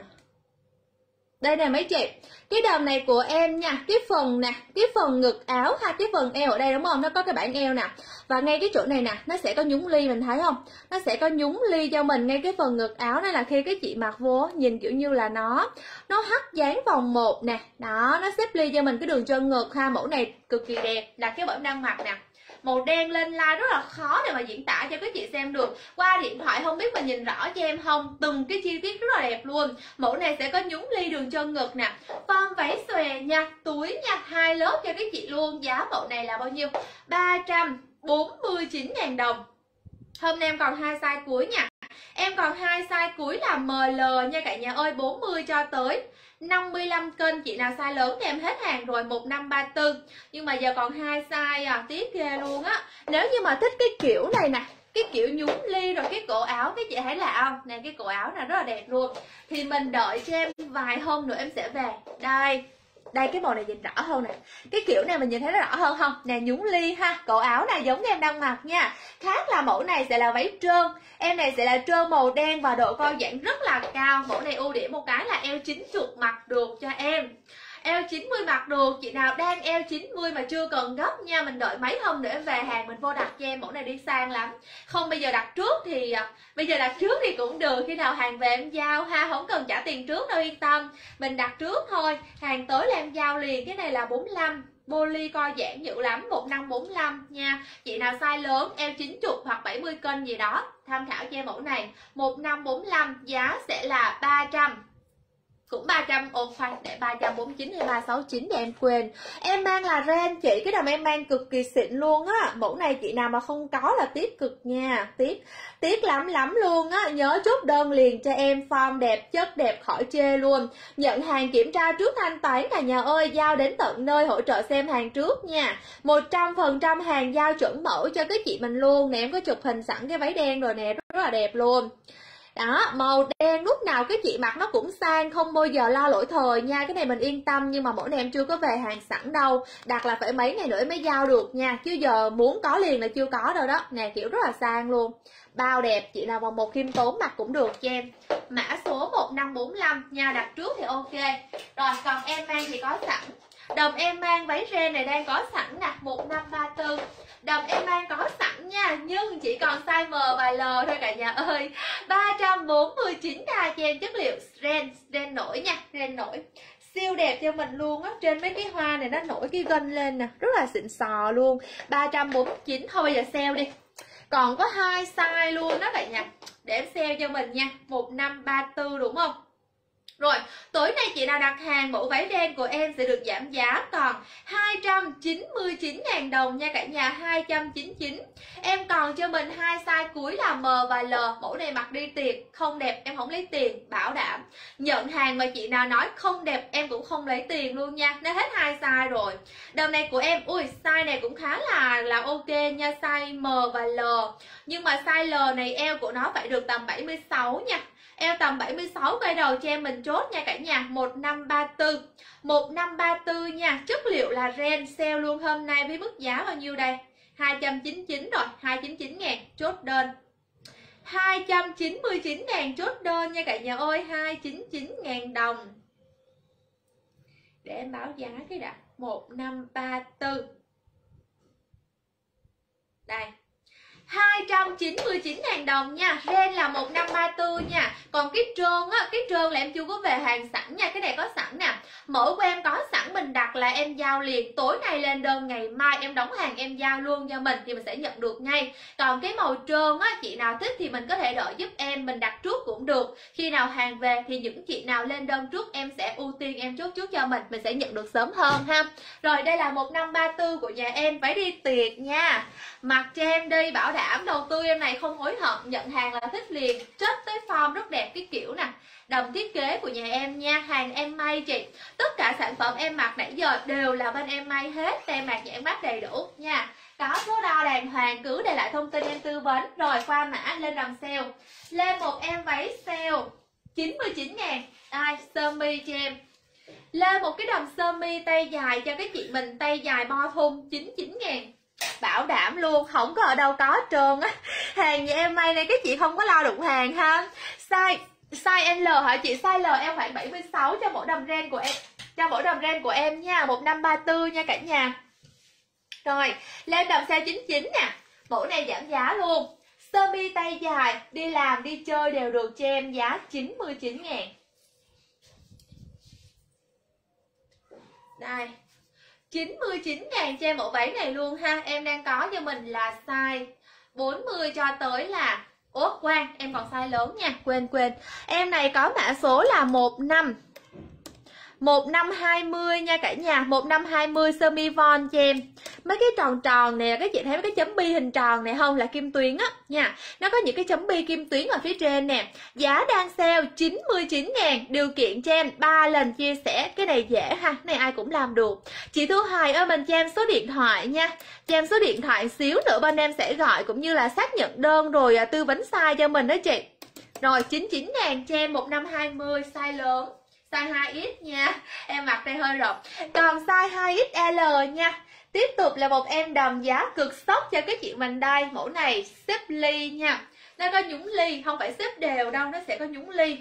đây nè mấy chị. Cái đầm này của em nha, cái phần nè, cái phần ngực áo ha, cái phần eo ở đây đúng không? Nó có cái bản eo nè. Và ngay cái chỗ này nè, nó sẽ có nhúng ly, mình thấy không? Nó sẽ có nhúng ly cho mình ngay cái phần ngực áo này là khi cái chị mặc vô, nhìn kiểu như là nó nó hắt dáng vòng một nè. Đó, nó xếp ly cho mình cái đường chân ngực ha, mẫu này cực kỳ đẹp là cái bản đang mặc nè màu đen lên like rất là khó để mà diễn tả cho các chị xem được. Qua điện thoại không biết mình nhìn rõ cho em không? Từng cái chi tiết rất là đẹp luôn. Mẫu này sẽ có nhúng ly đường chân ngực nè con váy xòe nha, túi nha, hai lớp cho các chị luôn. Giá mẫu này là bao nhiêu? 349 ngàn đồng. Hôm nay em còn hai size cuối nha. Em còn hai size cuối là ML nha cả nhà ơi 40 cho tới. 55 kênh, chị nào size lớn thì em hết hàng rồi 1534 nhưng mà giờ còn hai size à tiếc ghê luôn á. Nếu như mà thích cái kiểu này nè, cái kiểu nhúng ly rồi cái cổ áo, cái chị thấy là không nè, cái cổ áo này rất là đẹp luôn. Thì mình đợi cho em vài hôm nữa em sẽ về. Đây đây, cái màu này nhìn rõ hơn nè. Cái kiểu này mình nhìn thấy nó rõ hơn không? Nè, nhúng ly ha. Cổ áo này giống em đang mặc nha. Khác là mẫu này sẽ là váy trơn. Em này sẽ là trơn màu đen và độ co giãn rất là cao. Mẫu này ưu điểm một cái là eo chín chục mặc được cho em eo 90 mặc được chị nào đang eo 90 mà chưa cần gấp nha, mình đợi mấy hôm nữa về hàng mình vô đặt cho em, mẫu này đi sang lắm. Không, bây giờ đặt trước thì à, bây giờ đặt trước thì cũng được. Khi nào hàng về em giao ha, không cần trả tiền trước đâu, yên tâm. Mình đặt trước thôi. Hàng tới là em giao liền. Cái này là 45 Poly co giãn dữ lắm 1545 nha. Chị nào size lớn eo 90 hoặc 70 cân gì đó, Tham khảo cho em mẫu này. 1545 giá sẽ là 300 cũng 300 ô, khoan, để 349 hay 369 để em quên. Em mang là ren chị cái đầm em mang cực kỳ xịn luôn á. Mẫu này chị nào mà không có là tiếc cực nha, tiếc tiếc lắm lắm luôn á. Nhớ chốt đơn liền cho em, form đẹp, chất đẹp, khỏi chê luôn. Nhận hàng kiểm tra trước thanh toán cả à, nhà ơi, giao đến tận nơi hỗ trợ xem hàng trước nha. 100% hàng giao chuẩn mẫu cho cái chị mình luôn. Nè, em có chụp hình sẵn cái váy đen rồi nè, rất là đẹp luôn đó, màu đen, lúc nào cái chị mặc nó cũng sang, không bao giờ lo lỗi thời nha. Cái này mình yên tâm, nhưng mà mỗi này em chưa có về hàng sẵn đâu. Đặt là phải mấy ngày nữa mới giao được nha, chứ giờ muốn có liền là chưa có đâu đó. Nè, kiểu rất là sang luôn. Bao đẹp, chị nào vòng một kim tốn mặc cũng được cho em mã số 1545 nha, đặt trước thì ok. Rồi, còn em mang thì có sẵn. Đồng em mang váy ren này đang có sẵn nè 1534 đầm em mang có sẵn nha, Nhưng chỉ còn size M và L thôi cả nhà ơi. 349 k cho em chất liệu ren Ren nổi nha, Ren nổi. Siêu đẹp cho mình luôn á, trên mấy cái hoa này nó nổi cái gân lên nè, rất là xịn sò luôn. 349 thôi bây giờ sale đi. Còn có hai size luôn đó cả nhà, để em sale cho mình nha. 1534 đúng không? Rồi, tối nay chị nào đặt hàng mẫu váy đen của em sẽ được giảm giá còn 299.000 đồng nha cả nhà 299 Em còn cho mình hai size cuối là M và L Mẫu này mặc đi tiệc, không đẹp em không lấy tiền, bảo đảm. Nhận hàng mà chị nào nói không đẹp em cũng không lấy tiền luôn nha Nó hết hai size rồi. Đầm này của em, ui size này cũng khá là là ok nha Size M và L. Nhưng mà size L này eo của nó phải được tầm 76 nha Eo tầm 76 quay đầu cho em mình chốt nha cả nhà. 1534 1534 nha. Chất liệu là ren sale luôn. Hôm nay với mức giá bao nhiêu đây? 299 rồi. 299 ngàn. Chốt đơn. 299 ngàn. Chốt đơn nha cả nhà ơi. 299 ngàn đồng. Để em báo giá cái đã. 1534 Đây. 299.000 đồng nha. Ren là 1534 nha. Còn cái trơn á, Cái trơn là em chưa có về hàng sẵn nha. Cái này có sẵn nè. Mẫu của em có sẵn, mình đặt là em giao liền. Tối nay lên đơn, ngày mai em đóng hàng em giao luôn cho mình Thì mình sẽ nhận được ngay. Còn cái màu trơn á, Chị nào thích thì mình có thể đợi giúp em, Mình đặt trước cũng được. Khi nào hàng về thì những chị nào lên đơn trước Em sẽ ưu tiên em chốt trước cho mình Mình sẽ nhận được sớm hơn ha. Rồi đây là 1534 của nhà em, Phải đi tiệc nha. Mặc cho em đi, bảo đảm đầu tư em này không hối hận, nhận hàng là thích liền chất tới form rất đẹp cái kiểu nè. Đồng thiết kế của nhà em nha, hàng em may chị. Tất cả sản phẩm em mặc nãy giờ đều là bên em may hết, tem mạc nhãn mát đầy đủ nha. Có số đo đàng hoàng, cứ để lại thông tin em tư vấn, rồi qua mã lên đầm sale. Lên một em váy sale 99 ngàn, ai, sơ mi cho em. Lên một cái đầm sơ mi tay dài cho cái chị mình, tay dài bo thun 99 ngàn bảo đảm luôn, không có ở đâu có trơn á. Hàng nhà em may này cái chị không có lo đụng hàng ha. Size size L hả chị? Size L em khoảng 76 cho mỗi đầm ren của em, cho mỗi đầm ren của em nha 1534 nha cả nhà. Rồi, lên đầm size 99 nè. Mẫu này giảm giá luôn. Sơ mi tay dài, đi làm, đi chơi đều được cho em giá 99 ngàn. Đây 99 ngàn cho em mẫu váy này luôn ha. Em đang có cho mình là size 40 cho tới là Ủa quang, em còn size lớn nha. Quên quên. Em này có mã số là 15 1520 nha cả nhà. 1520 sơ mi von cho em. Mấy cái tròn tròn nè, Các chị thấy mấy cái chấm bi hình tròn này không? Là kim tuyến á, nha. Nó có những cái chấm bi kim tuyến ở phía trên nè. Giá đang sale 99 ngàn. Điều kiện cho em 3 lần chia sẻ. Cái này dễ ha Này ai cũng làm được. Chị Thu Hoài ơi, mình cho em số điện thoại nha. Cho em số điện thoại xíu nữa bên em sẽ gọi Cũng như là xác nhận đơn rồi à, tư vấn size cho mình đó chị. Rồi 99 ngàn cho em 1520 size lớn size 2X nha. Em mặc đây hơi rộng. Còn size 2XL nha. Tiếp tục là một em đầm giá cực sốc cho cái chị mình đây. Mẫu này xếp ly nha. Nó có nhúng ly, không phải xếp đều đâu, nó sẽ có nhúng ly.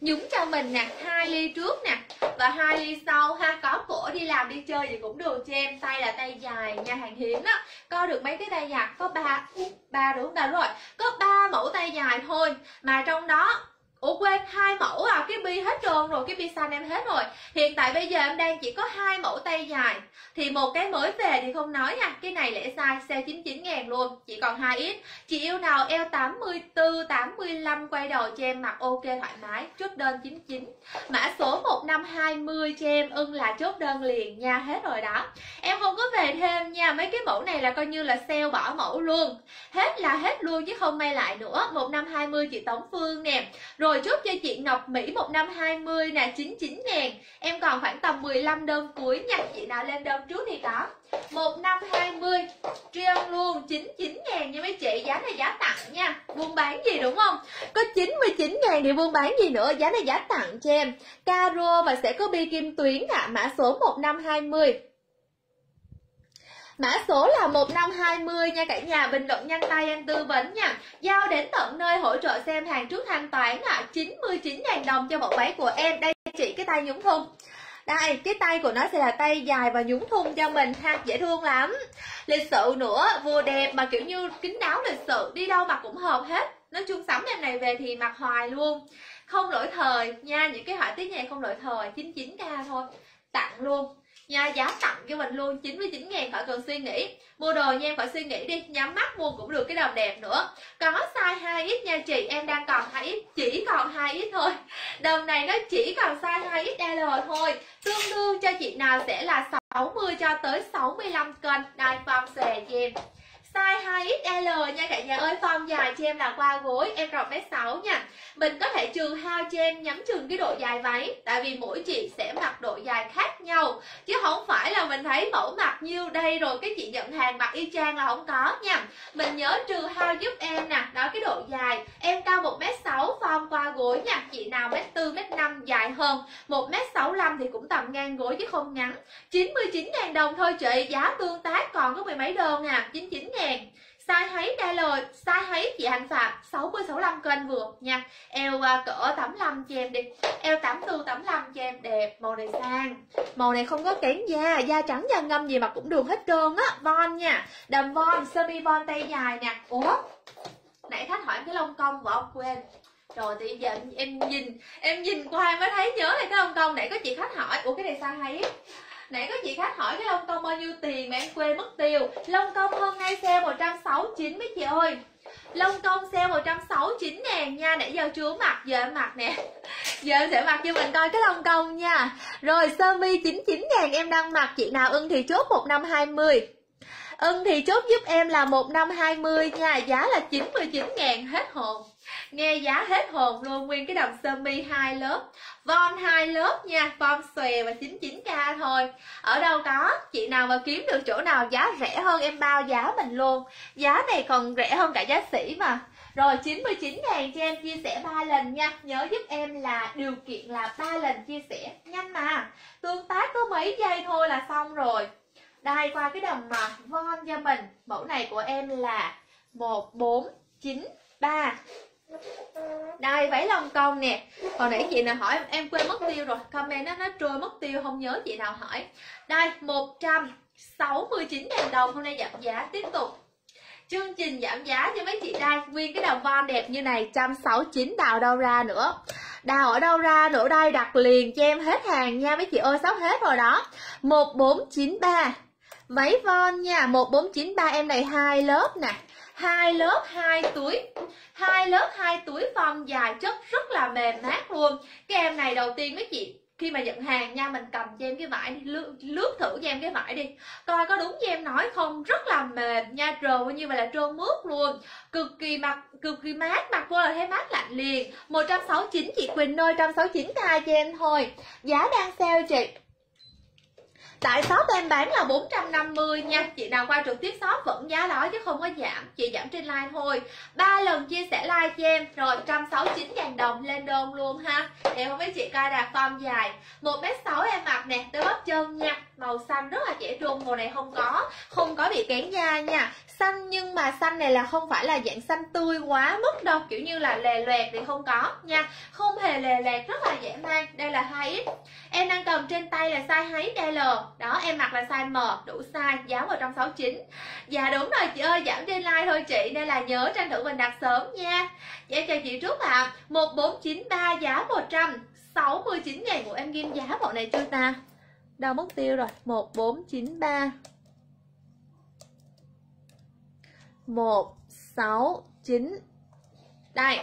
Nhúng cho mình nè, hai ly trước nè, và hai ly sau ha. Có cổ đi làm, đi chơi gì cũng được cho em. Tay là tay dài nha, hàng hiếm đó. Có được mấy cái tay dài có ba ba đúng không? Rồi. Có ba mẫu tay dài thôi. Mà trong đó Ủa quên, hai mẫu à cái bi hết trơn rồi, cái bi xanh em hết rồi. Hiện tại bây giờ em đang chỉ có hai mẫu tay dài. Thì một cái mới về thì không nói nha, cái này lẽ size sale 99 ngàn luôn, chỉ còn 2 ít. Chị yêu nào, eo 84 85 quay đầu cho em mặc ok, thoải mái, chốt đơn 99 mã số 1520 cho em ưng là chốt đơn liền nha, hết rồi đó. Em không có về thêm nha, mấy cái mẫu này là coi như là sale bỏ mẫu luôn. Hết là hết luôn chứ không may lại nữa. 1520 chị Tống Phương nè. Rồi rồi chốt cho chị Ngọc Mỹ một năm 20 nè 99 ngàn. Em còn khoảng tầm 15 đơn cuối nha Chị nào lên đơn trước thì có. Một năm 20 Trion luôn 99 ngàn nha mấy chị. Giá này giá tặng nha. Buôn bán gì đúng không? Có 99 ngàn thì buôn bán gì nữa? Giá này giá tặng cho em. Caro và sẽ có bi kim tuyến ạ. À, Mã số 1520 Mã số là 1520 nha cả nhà. Bình luận nhanh tay em tư vấn nha. Giao đến tận nơi hỗ trợ xem hàng trước thanh toán ạ à, 99.000 đồng cho bộ váy của em. Đây chị cái tay nhúng thun. Đây cái tay của nó sẽ là tay dài và nhúng thun cho mình. Ha dễ thương lắm. Lịch sự nữa vừa đẹp mà kiểu như kín đáo lịch sự. Đi đâu mặc cũng hợp hết. Nói chung sắm em này về thì mặc hoài luôn. Không lỗi thời nha. Những cái họa tiết này không lỗi thời. 99k thôi. Tặng luôn nha giá tặng cho mình luôn 99 ngàn khỏi cần suy nghĩ. Mua đồ nha, em khỏi suy nghĩ đi, nhắm mắt mua cũng được cái đầm đẹp nữa. Có size 2x nha chị, em đang còn 2x chỉ còn 2x thôi. Đầm này nó chỉ còn size 2XL thôi. Tương đương cho chị nào sẽ là 60 cho tới 65 cân. Đai form xè cho em size 2XL nha cả nhà ơi. Form dài cho em là qua gối, em rộng mét 6 nha. Mình có thể trừ hao cho em nhắm chừng cái độ dài váy, tại vì mỗi chị sẽ mặc độ dài khác nhau. Chứ không phải là mình thấy mẫu mặc nhiêu đây rồi cái chị nhận hàng mặc y chang là không có nha. Mình nhớ trừ hao giúp em nè, đó cái độ dài. Em cao 1m6 form qua gối nha. Chị nào mét 4 mét 5 dài hơn. 1m65 thì cũng tầm ngang gối chứ không ngắn. 99 000 đồng thôi chị, giá tương tác còn có mười mấy đơn à. 99.000 ngàn size thấy đa lời size thấy chị Hạnh Phạm 60 65 kênh vừa nha. Eo uh, cỡ 85 cho em đi. Eo 84 85 cho em đẹp màu này sang. Màu này không có kén da da trắng da ngâm gì mà cũng được hết trơn á von nha. Đầm von semi von tay dài nè. Ủa? Nãy khách hỏi cái lông công vợ ông quên. Rồi thì giờ em, nhìn em nhìn qua em mới thấy nhớ lại cái lông công nãy có chị khách hỏi ủa cái này size háy Nãy có chị khách hỏi cái lông công bao nhiêu tiền mà em quên mất tiêu? Lông công hôm nay sale 169 mấy chị ơi? Lông công sale 169 ngàn nha, Nãy giờ chưa mặc giờ em mặc nè. Giờ em sẽ mặc cho mình coi cái lông công nha. Rồi, sơ mi 99 ngàn em đang mặc, Chị nào ưng thì chốt 1520 Ưng thì chốt giúp em là 1520 nha, Giá là 99 ngàn, hết hồn nghe giá hết hồn luôn, nguyên cái đầm sơ mi hai lớp. Von hai lớp nha, von xòe và 99k thôi. Ở đâu có, chị nào mà kiếm được chỗ nào giá rẻ hơn em bao giá mình luôn. Giá này còn rẻ hơn cả giá sỉ mà. Rồi 99 ngàn cho em chia sẻ ba lần nha. Nhớ giúp em là điều kiện là ba lần chia sẻ. Nhanh mà. Tương tác có mấy giây thôi là xong rồi. Đây, qua cái đầm mà von cho mình. Mẫu này của em là 1493 đây váy lông công nè. Hồi nãy chị nào hỏi em quên mất tiêu rồi. Comment nó nó trôi mất tiêu, không nhớ chị nào hỏi. Đây 169 ngàn đồng. Hôm nay giảm giá, tiếp tục. Chương trình giảm giá cho mấy chị đây. Nguyên cái đầu von đẹp như này 169 đào đâu ra nữa. Đào ở đâu ra nữa đây? Đặt liền cho em hết hàng nha, Mấy chị ơi, sắp hết rồi đó. 1493 Váy von nha 1493 em này hai lớp nè hai lớp hai túi hai lớp hai túi form dài chất rất là mềm mát luôn. Cái em này đầu tiên mấy chị khi mà nhận hàng nha mình cầm cho em cái vải đi lướt, lướt thử cho em cái vải đi. Coi có đúng như em nói không rất là mềm nha trơn như vậy là trơn mướt luôn. Cực kỳ mặc cực kỳ mát mặc vô là thấy mát lạnh liền. 169 chị Quỳnh ơi 169 k cho em thôi. Giá đang sale chị tại shop em bán là 450 nha. Chị nào qua trực tiếp shop vẫn giá đó chứ không có giảm. Chị giảm trên like thôi. Ba lần chia sẻ like cho em, rồi 169 ngàn đồng lên đơn luôn ha. Em không biết chị coi đạt form dài. 1m6 em mặc nè tới bắp chân nha. Màu xanh rất là dễ trung màu này không có không có bị kén da nha. Xanh nhưng mà xanh này là không phải là dạng xanh tươi quá mức đâu. Kiểu như là lè loẹt thì không có nha. Không hề lè loẹt, rất là dễ mang. Đây là 2x em đang cầm trên tay là size 2XL đó, em mặc là size M, đủ size giá 169 dạ đúng rồi chị ơi, giảm trên like thôi chị, nên là nhớ tranh thủ mình đặt sớm nha. Dạ chào chị Trúc ạ. À. 1493 giá 169 ngàn của em ghim giá bộ này chưa ta? Đâu mất tiêu rồi. 1493 169 đây.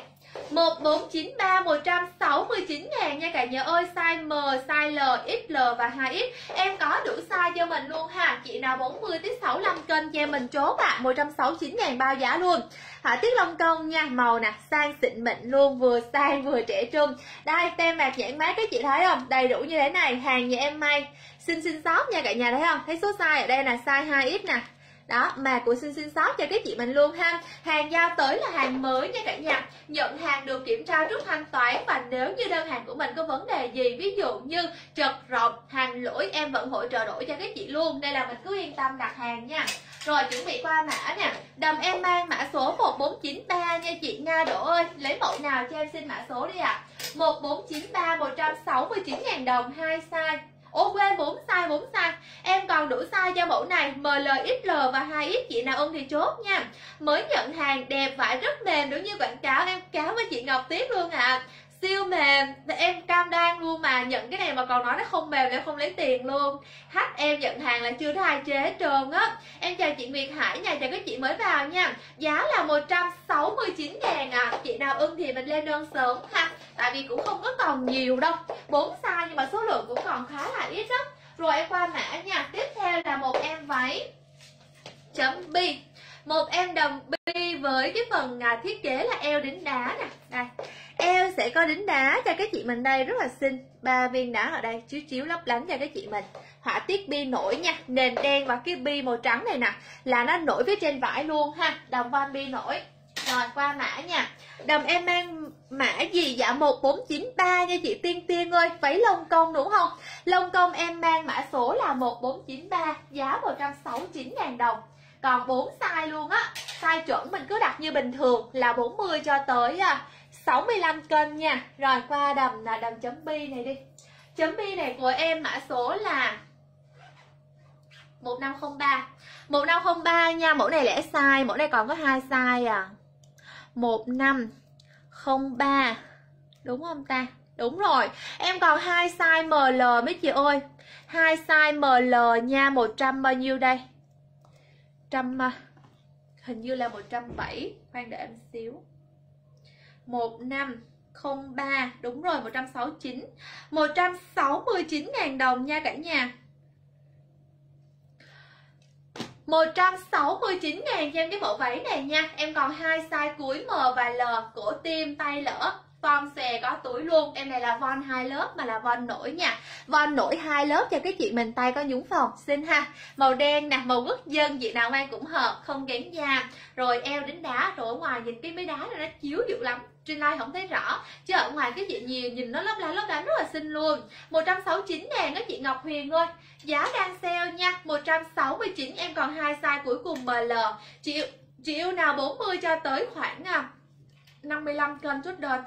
1493 169 ngàn nha cả nhà ơi. Size M, size L, XL và 2X Em có đủ size cho mình luôn ha. Chị nào 40 tới 65 cân cho mình chốt ạ à. 169 ngàn bao giá luôn. Hả tiết lông công nha. Màu nè sang xịn mịn luôn Vừa sang vừa trẻ trung. Đây tem mạc nhãn mát các chị thấy không? Đầy đủ như thế này Hàng nhà em may. Xinh xinh shop nha cả nhà thấy không? Thấy số size ở đây là size 2X nè đó, mà của xin xin shop cho các chị mình luôn ha. Hàng giao tới là hàng mới nha cả nhà. Nhận hàng được kiểm tra trước thanh toán và nếu như đơn hàng của mình có vấn đề gì, ví dụ như trật rộng hàng lỗi, em vẫn hỗ trợ đổi cho các chị luôn. Đây là mình cứ yên tâm đặt hàng nha. Rồi, chuẩn bị qua mã nè. Đầm em mang mã số 1493 nha chị Nga Đỗ ơi. Lấy mẫu nào cho em xin mã số đi ạ. à. 1493 169 ngàn đồng, hai size. Ô quên 4 size 4 size Em còn đủ size cho mẫu này MLXL và 2X chị nào ưng thì chốt nha. Mới nhận hàng, đẹp vải rất mềm, đúng như quảng cáo. Em cáo với chị Ngọc Tiếp luôn ạ. à siêu mềm. Em cam đoan luôn mà. Nhận cái này mà còn nói nó không mềm em không lấy tiền luôn. Khách em nhận hàng là chưa thấy ai chế hết trơn á. Em chào chị Nguyệt Hải nhà chào các chị mới vào nha. Giá là 169 ngàn à. Chị nào ưng thì mình lên đơn sớm ha. Tại vì cũng không có còn nhiều đâu. Bốn size nhưng mà số lượng cũng còn khá là ít đó rồi em qua mã nha. Tiếp theo là một em váy chấm bi. Một em đồng bi với cái phần à, thiết kế là eo đính đá nè. Đây sẽ có đính đá cho các chị mình đây, rất là xinh. Ba viên đá ở đây, chiếu chiếu lấp lánh cho các chị mình. Họa tiết bi nổi nha, nền đen và cái bi màu trắng này nè, là nó nổi phía trên vải luôn ha, đồng van bi nổi. Rồi, qua mã nha. Đầm em mang mã gì? Dạ 1493 nha chị Tiên Tiên ơi. Váy lông công đúng không? Lông công em mang mã số là 1493 Giá 169 ngàn đồng. Còn 4 size luôn á, size chuẩn mình cứ đặt như bình thường là 40 cho tới à, 65 cân nha. Rồi, qua đầm là đầm chấm bi này đi. Chấm bi này của em mã số là 1503 1503 nha, mẫu này lẻ size, mẫu này còn có hai size à. 1503 đúng không ta? Đúng rồi. Em còn hai size ML mấy chị ơi? Hai size ML nha 100 bao nhiêu đây? 100 hình như là 170 khoan đợi em xíu. 1503 đúng rồi 169 169.000 đồng nha cả nhà. 169 ngàn cho em cái mẫu váy này nha. Em còn hai size cuối M và L Cổ tim, tay lỡ von xè có túi luôn. Em này là von hai lớp, mà là von nổi nha. Von nổi hai lớp cho cái chị mình tay có nhúng phòng. Xinh ha. Màu đen nè, màu quốc dân chị nào mang cũng hợp, không kén da rồi eo đến đá, rồi ở ngoài nhìn cái mấy đá này nó chiếu dữ lắm. Trên live không thấy rõ. Chứ ở ngoài cái chị nhiều nhìn nó lấp lánh lấp lánh rất là xinh luôn. 169 ngàn đó chị Ngọc Huyền ơi. Giá đang sale nha. 169 em còn hai size cuối cùng ML chị chị yêu nào 40 cho tới khoảng à, 55 cân chút đợt.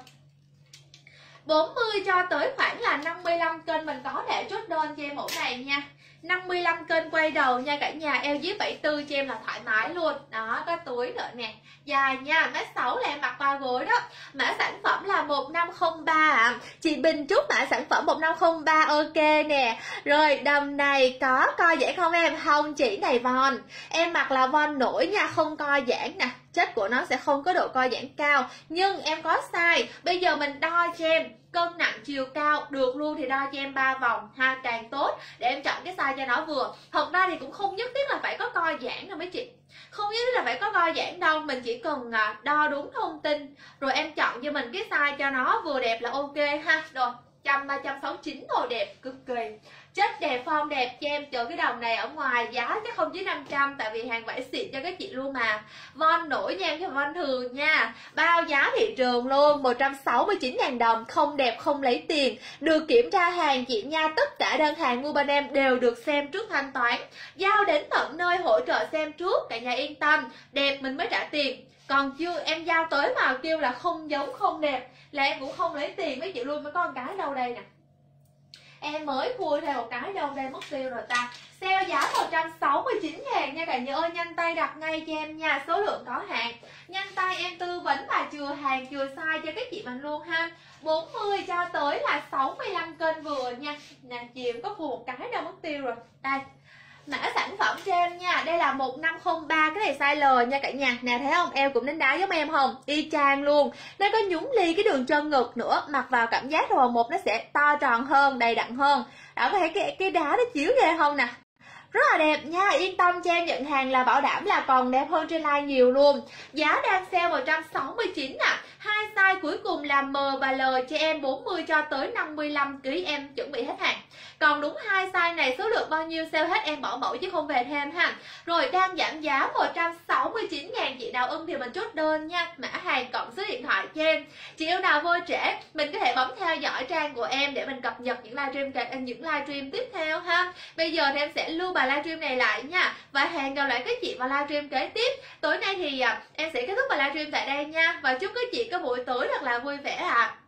40 cho tới khoảng là 55 kênh mình có thể chốt đơn cho em mẫu này nha. 55 kênh quay đầu nha, cả nhà eo dưới 74 cho em là thoải mái luôn. Đó, có túi nữa nè. Dài nha mét 6 là em mặc qua gối đó. Mã sản phẩm là 1503 à. chị Bình chúc mã sản phẩm 1503 ok nè. Rồi, đầm này có co giãn không em? Không, chỉ này von. Em mặc là von nổi nha, không co giãn nè chất của nó sẽ không có độ co giãn cao, nhưng em có size bây giờ mình đo cho em cân nặng chiều cao được luôn thì đo cho em ba vòng ha càng tốt để em chọn cái size cho nó vừa. Thật ra thì cũng không nhất thiết là phải có co giãn đâu mấy chị. Không nhất thiết là phải có co giãn đâu, mình chỉ cần à, đo đúng thông tin, rồi em chọn cho mình cái size cho nó vừa đẹp là ok ha. Rồi, trăm ba trăm sáu chín đồ đẹp, cực kỳ chất đẹp, form đẹp cho em chờ cái đồng này ở ngoài giá chắc không dưới 500 tại vì hàng vải xịn cho các chị luôn mà. Von nổi nha, em von thường nha. Bao giá thị trường luôn 169 000 đồng, không đẹp, không lấy tiền. Được kiểm tra hàng chị nha, tất cả đơn hàng mua bên em đều được xem trước thanh toán. Giao đến tận nơi hỗ trợ xem trước, cả nhà yên tâm. Đẹp mình mới trả tiền. Còn chưa, em giao tới mà kêu là không giống không đẹp. Là em cũng không lấy tiền, mấy chị luôn mới có một cái đâu đây nè em mới khui thêm một cái đâu, đây mất tiêu rồi ta. Sale giá 169 ngàn nha cả nhà ơi, Nhanh tay đặt ngay cho em nha, Số lượng có hạn. Nhanh tay em tư vấn và chừa hàng, chừa size cho các chị mình luôn ha. 40 cho tới là 65 kênh vừa nha. Nè, chị em có khui một cái đâu mất tiêu rồi. Đây mã sản phẩm cho em nha, đây là 1503 cái này size L nha cả nhà. Nè, thấy không? Em cũng đánh đá giống em không? Y chang luôn. Nó có nhúng ly cái đường chân ngực nữa, mặc vào cảm giác rồi một nó sẽ to tròn hơn, đầy đặn hơn. Đó thấy cái cái đá nó chiếu ghê không nè? Rất là đẹp nha, yên tâm, cho em nhận hàng là bảo đảm là còn đẹp hơn trên like nhiều luôn. Giá đang sale 169 nè à. hai size cuối cùng là M và L, cho em 40 cho tới 55 kg em chuẩn bị hết hàng. Còn đúng hai size này, số lượng bao nhiêu sale hết em bỏ mẫu chứ không về thêm ha. Rồi, đang giảm giá 169 ngàn, chị nào ưng thì mình chốt đơn nha. Mã hàng cộng số điện thoại cho em. Chị yêu nào vô trễ, mình có thể bấm theo dõi trang của em để mình cập nhật những livestream những livestream tiếp theo ha. Bây giờ thì em sẽ lưu bài livestream này lại nha. Và hẹn gặp lại các chị vào livestream kế tiếp. Tối nay thì à, em sẽ kết thúc bài livestream tại đây nha. Và chúc các chị có buổi tối thật là vui vẻ ạ. à.